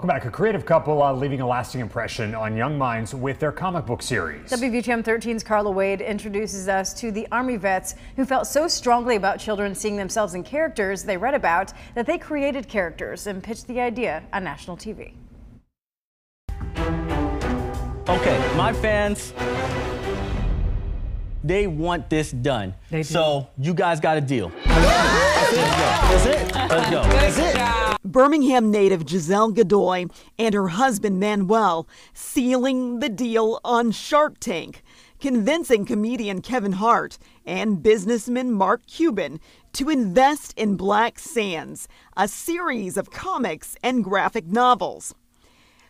Welcome back. A creative couple uh, leaving a lasting impression on young minds with their comic book series. WVTM 13's Carla Wade introduces us to the Army vets who felt so strongly about children seeing themselves in characters they read about that they created characters and pitched the idea on national TV. Okay, my fans, they want this done. So you guys got a deal. That's it. That's it. Let's go. That's it. Birmingham native Geiszel Godoy and her husband Manuel sealing the deal on Shark Tank, convincing comedian Kevin Hart and businessman Mark Cuban to invest in Black Sands, a series of comics and graphic novels.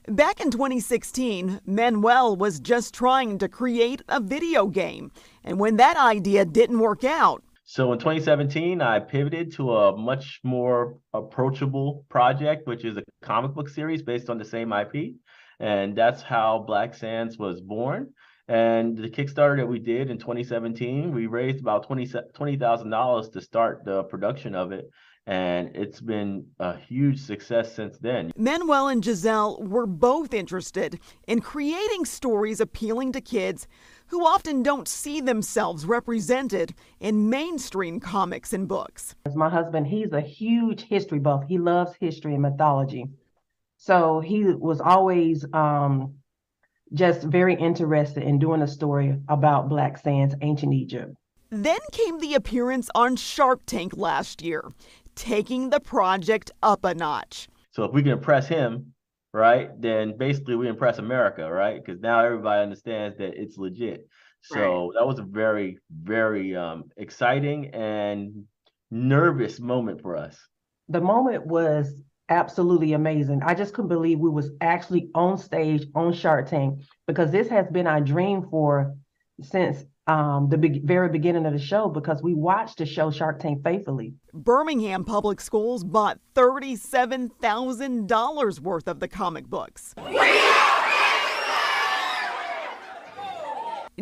Back in 2016, Manuel was just trying to create a video game, and when that idea didn't work out, so in 2017, I pivoted to a much more approachable project, which is a comic book series based on the same IP. And that's how Black Sands was born. And the Kickstarter that we did in 2017, we raised about $20,000 to start the production of it. And it's been a huge success since then. Manuel and Geiszel were both interested in creating stories appealing to kids who often don't see themselves represented in mainstream comics and books. As my husband, he's a huge history buff. He loves history and mythology. So he was always um, just very interested in doing a story about Black Sands, ancient Egypt. Then came the appearance on Shark Tank last year, taking the project up a notch. So if we can impress him, right, then basically we impress America, right? Because now everybody understands that it's legit. So right. that was a very, very um, exciting and nervous moment for us. The moment was absolutely amazing. I just couldn't believe we was actually on stage on Shark Tank because this has been our dream for since um, the be- very beginning of the show because we watched the show Shark Tank faithfully. Birmingham Public Schools bought $37,000 worth of the comic books.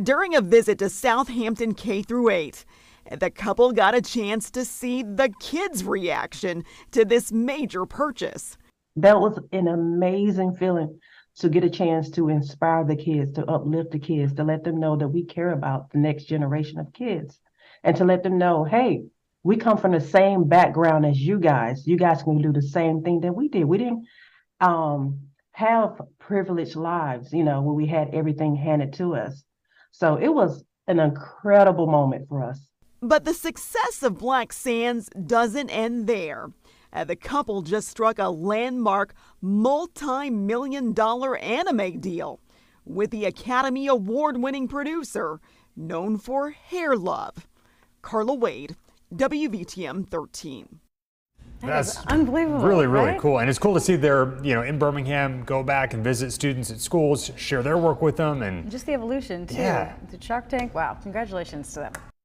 During a visit to Southampton K through 8, the couple got a chance to see the kids' reaction to this major purchase. That was an amazing feeling to get a chance to inspire the kids, to uplift the kids, to let them know that we care about the next generation of kids, and to let them know, hey, we come from the same background as you guys. You guys can do the same thing that we did. We didn't um, have privileged lives, you know, where we had everything handed to us. So it was an incredible moment for us. But the success of Black Sands doesn't end there. Uh, the couple just struck a landmark multi million dollar anime deal with the Academy Award winning producer known for Hair Love, Carla Wade, WVTM 13. That's unbelievable. Really, really right? cool. And it's cool to see their, you know, in Birmingham go back and visit students at schools, share their work with them and just the evolution too. Yeah. The Shark Tank. Wow. Congratulations to them.